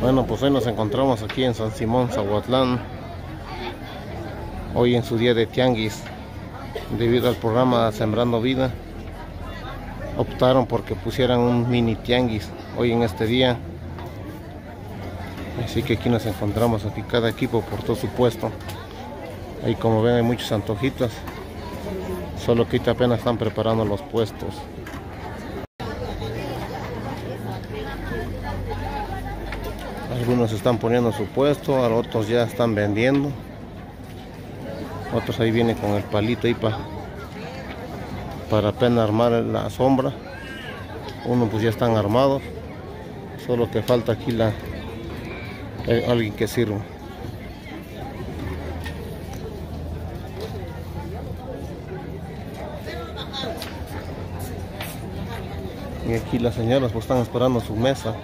Bueno, pues hoy nos encontramos aquí en San Simón, Zahuatlán. Hoy en su día de tianguis, debido al programa Sembrando Vida, optaron porque pusieran un mini tianguis hoy en este día. Así que aquí nos encontramos, aquí cada equipo por su puesto. Ahí como ven hay muchos antojitos, solo que apenas están preparando los puestos. Algunos están poniendo su puesto, otros ya están vendiendo. Otros ahí vienen con el palito ahí para para apenas armar la sombra. Uno pues ya están armados. Solo que falta aquí la eh, alguien que sirva. Y aquí las señoras pues están esperando su mesa.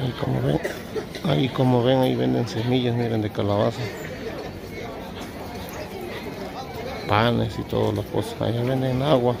Ahí como ven, ahí como ven, ahí venden semillas, miren, de calabaza. Panes y todas las cosas. Allá venden aguas.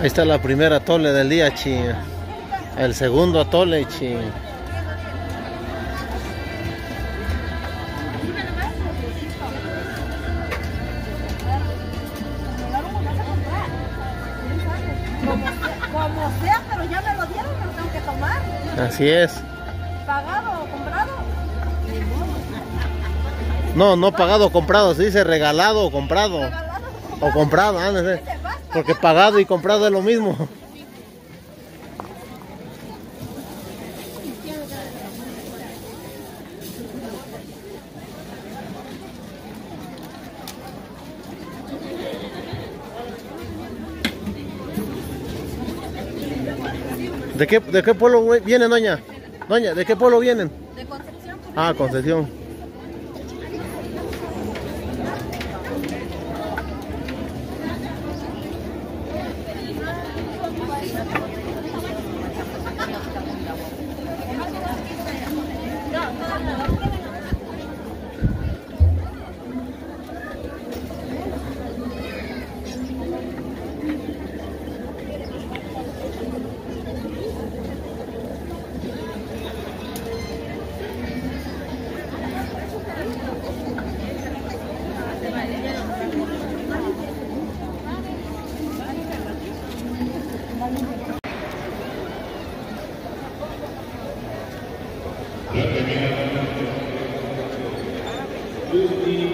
Ahí está la primera atole del día, chi. El segundo atole, chi. Como sea, pero ya me lo dieron, me lo tengo que tomar. Así es. ¿Pagado o comprado? No, no pagado o comprado, se dice regalado o comprado. Regalado O comprado, ándese. Porque pagado y comprado es lo mismo. ¿De qué, ¿De qué pueblo vienen, doña? Doña, ¿de qué pueblo vienen? De Concepción. Ah, Concepción. Good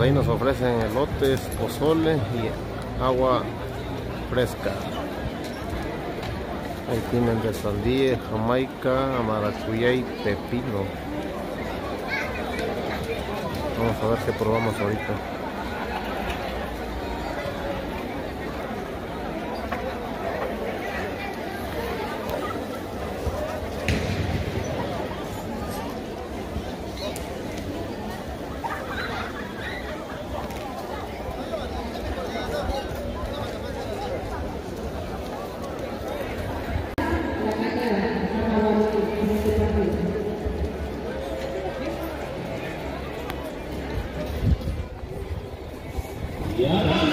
ahí nos ofrecen elotes, pozole y agua fresca. Ahí tienen de sandía, jamaica, maracuyá y pepino. Vamos a ver qué probamos ahorita. Gracias.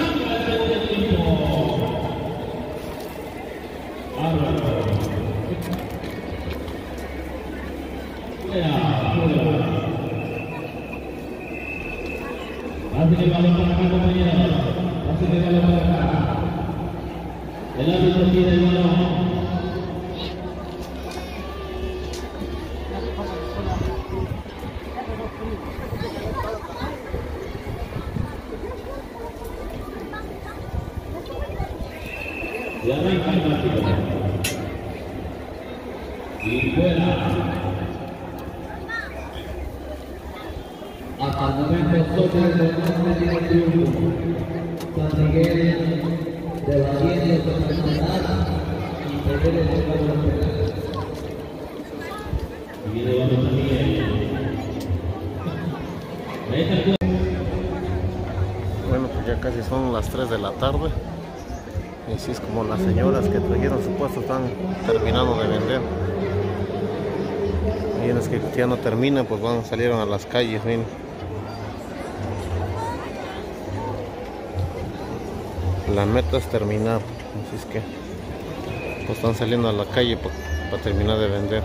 El momento Sócrates Hernández tiene el triunfo. San Miguel con la hermandad y tocado de. Ahí está el juego. Bueno, pues ya casi son las 3 de la tarde. Y así es como las señoras que trajeron su puesto están terminando de vender. Y los que ya no terminan, pues van, salieron a las calles, miren. La meta es terminar, así es que pues están saliendo a la calle para terminar de vender.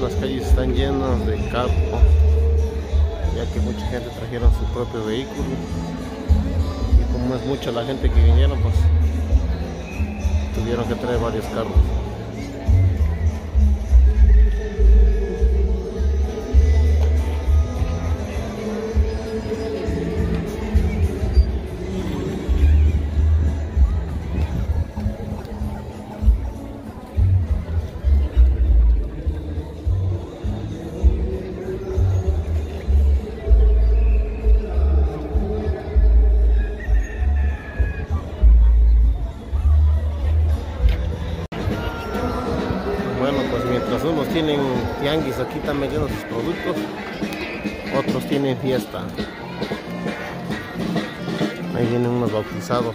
Las calles están llenas de carros, ya que mucha gente trajeron su propio vehículo. Y como es mucha la gente que vinieron, pues tuvieron que traer varios carros. Bueno, pues mientras unos tienen tianguis aquí están vendiendo sus productos, otros tienen fiesta. Ahí vienen unos bautizados.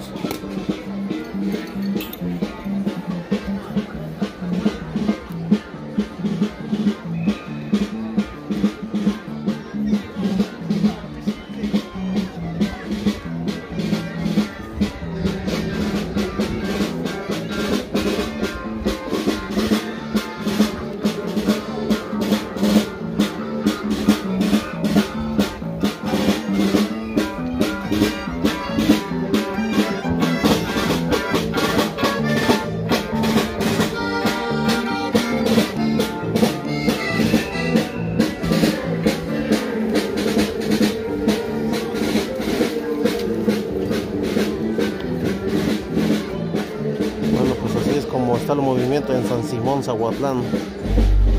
En San Simón, Zahuatlán.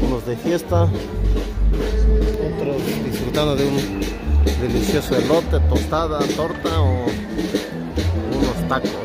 Unos de fiesta, otros disfrutando de un delicioso elote, tostada, torta o unos tacos.